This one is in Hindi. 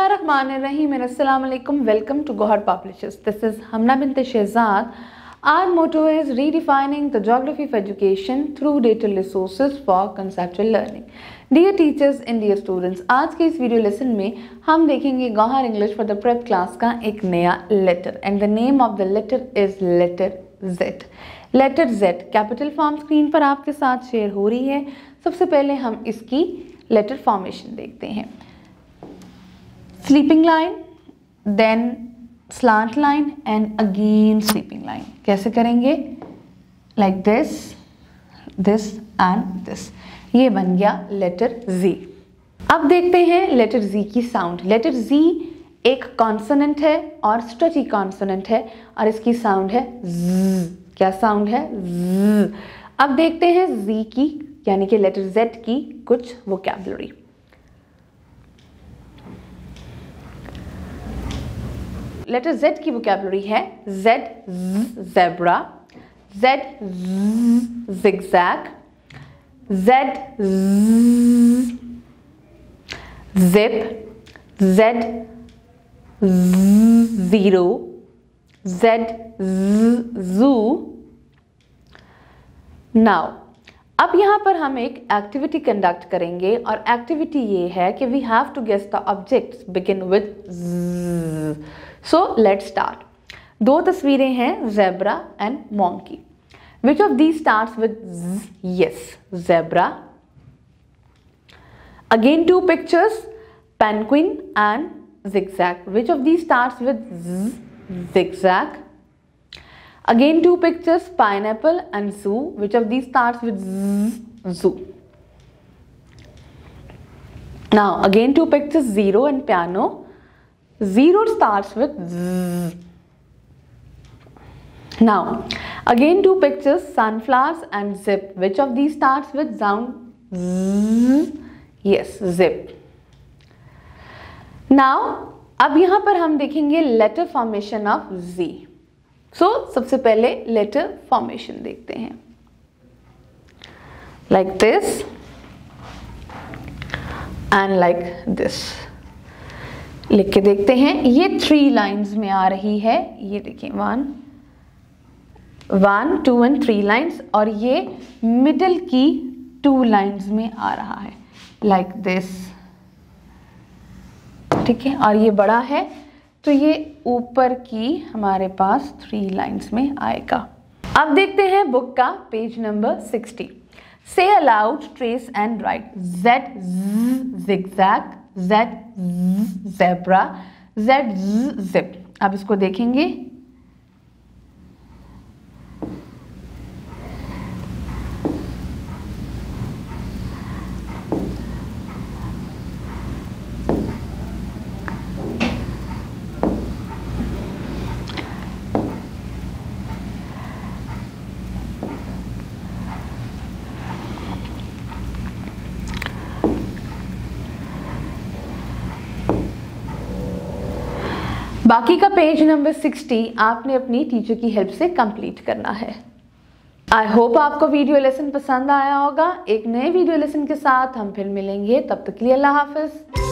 बिस्मिल्लाम welcome to Gohar publishers this is Hamna bin Tejad our motto is redefining the geography of education through detailed resource for conceptual learning dear teachers in dear students आज के इस वीडियो लेसन में हम देखेंगे Gohar English for the prep class का एक नया letter and the name of the letter is letter zed letter zed capital form screen पर आपके साथ शेयर हो रही है। सबसे पहले हम इसकी लेटर फॉर्मेशन देखते हैं। Sleeping line then slant line and again sleeping line कैसे करेंगे? Like this this and this ये बन गया लेटर जी अब देखते हैं लेटर जी की साउंड लेटर जी एक कॉन्सोनेंट है और स्ट्रेची कॉन्सोनेंट है और इसकी साउंड है z क्या साउंड है? z अब देखते हैं जी की, यानी कि लेटर जेड की कुछ वोकेबलरी लेटर जेड की वोकेबलरी है. Zed zebra zed zigzag zed zip zed zero zed zoo now अब यहाँ पर हम एक एक्टिविटी कंडक्ट करेंगे और एक्टिविटी ये है कि we have to guess the objects begin with so let start दो तस्वीरें हैं zebra and monkey which of the start with yes zebra again two pictures penguin and which of these starts with z, zigzag. again two pictures pineapple and zoo which of these starts with z, zoo now again two pictures zero and piano zero starts with z. now again two pictures sunflowers and zip which of these starts with sound z? yes zip now अब यहां पर हम देखेंगे letter formation of ji so so, सबसे पहले लेटर फॉर्मेशन देखते हैं। Like this and like this लिख के देखते हैं ये थ्री लाइंस में आ रही है। ये देखिए one one two and three lines और ये मिडल की टू लाइंस में आ रहा है। लाइक like दिस ठीक है और ये बड़ा है। तो ये ऊपर की हमारे पास थ्री लाइंस में आएगा। अब देखते हैं बुक का पेज नंबर सिक्सटी से aloud trace and write zed zigzag zed zebra zed zip अब इसको देखेंगे। बाकी का पेज नंबर 60 आपने अपनी टीचर की हेल्प से कंप्लीट करना है। आई होप आपको वीडियो लेसन पसंद आया होगा। एक नए वीडियो लेसन के साथ हम फिर मिलेंगे। तब तक के लिए अल्लाह हाफिज़।